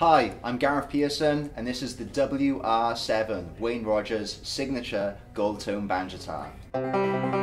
Hi, I'm Gareth Pearson, and this is the WR7 Wayne Rogers signature gold tone banjo guitar.